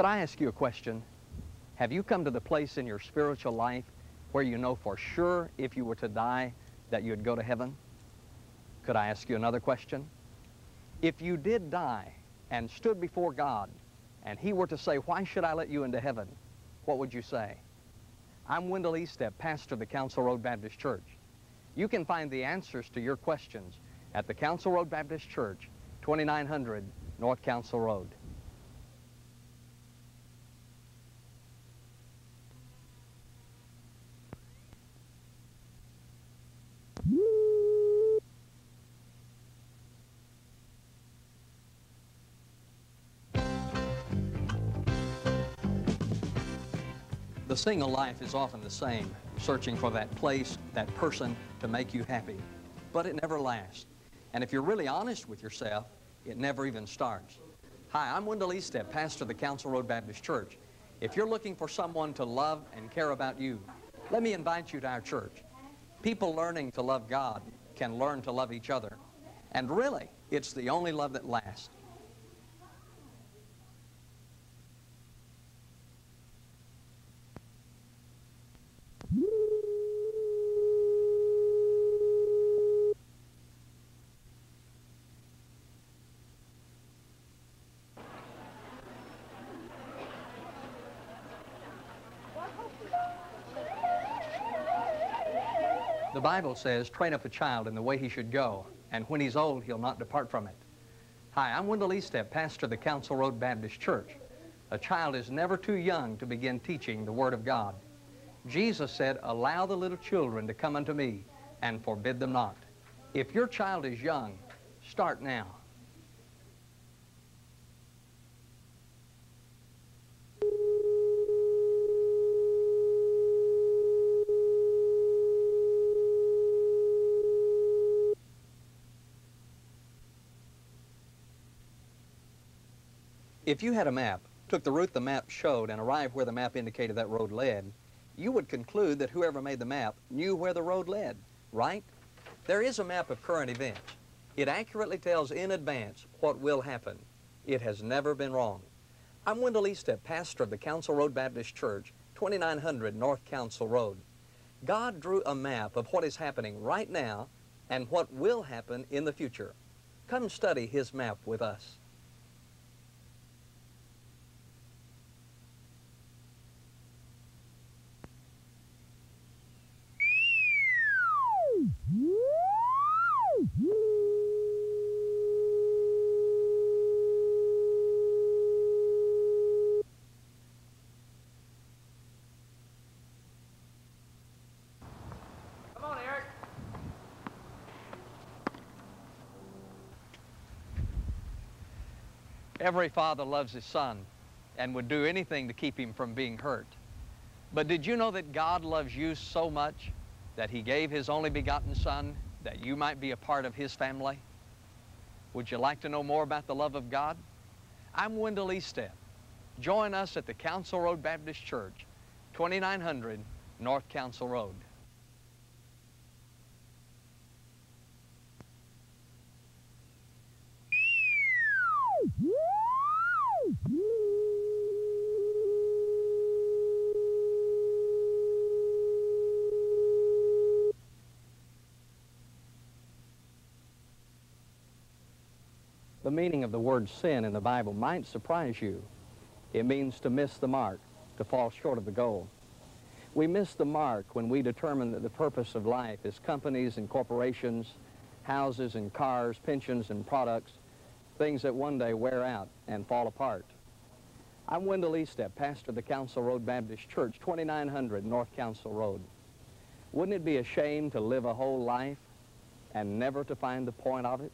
Could I ask you a question? Have you come to the place in your spiritual life where you know for sure if you were to die that you'd go to heaven? Could I ask you another question? If you did die and stood before God and he were to say, why should I let you into heaven? What would you say? I'm Wendell Estep, pastor of the Council Road Baptist Church. You can find the answers to your questions at the Council Road Baptist Church, 2900 North Council Road. The single life is often the same, searching for that place, that person to make you happy. But it never lasts. And if you're really honest with yourself, it never even starts. Hi, I'm Wendell Estep, pastor of the Council Road Baptist Church. If you're looking for someone to love and care about you, let me invite you to our church. People learning to love God can learn to love each other. And really, it's the only love that lasts. The Bible says, train up a child in the way he should go, and when he's old, he'll not depart from it. Hi, I'm Wendell Estep, pastor of the Council Road Baptist Church. A child is never too young to begin teaching the Word of God. Jesus said, allow the little children to come unto me and forbid them not. If your child is young, start now. If you had a map, took the route the map showed, and arrived where the map indicated that road led, you would conclude that whoever made the map knew where the road led, right? There is a map of current events. It accurately tells in advance what will happen. It has never been wrong. I'm Wendell Estep, pastor of the Council Road Baptist Church, 2900 North Council Road. God drew a map of what is happening right now and what will happen in the future. Come study His map with us. Every father loves his son and would do anything to keep him from being hurt. But did you know that God loves you so much that he gave his only begotten son that you might be a part of his family? Would you like to know more about the love of God? I'm Wendell Estep. Join us at the Council Road Baptist Church, 2900 North Council Road. The meaning of the word sin in the Bible might surprise you. It means to miss the mark, to fall short of the goal. We miss the mark when we determine that the purpose of life is companies and corporations, houses and cars, pensions and products, things that one day wear out and fall apart. I'm Wendell Estep, pastor of the Council Road Baptist Church, 2900 North Council Road. Wouldn't it be a shame to live a whole life and never to find the point of it?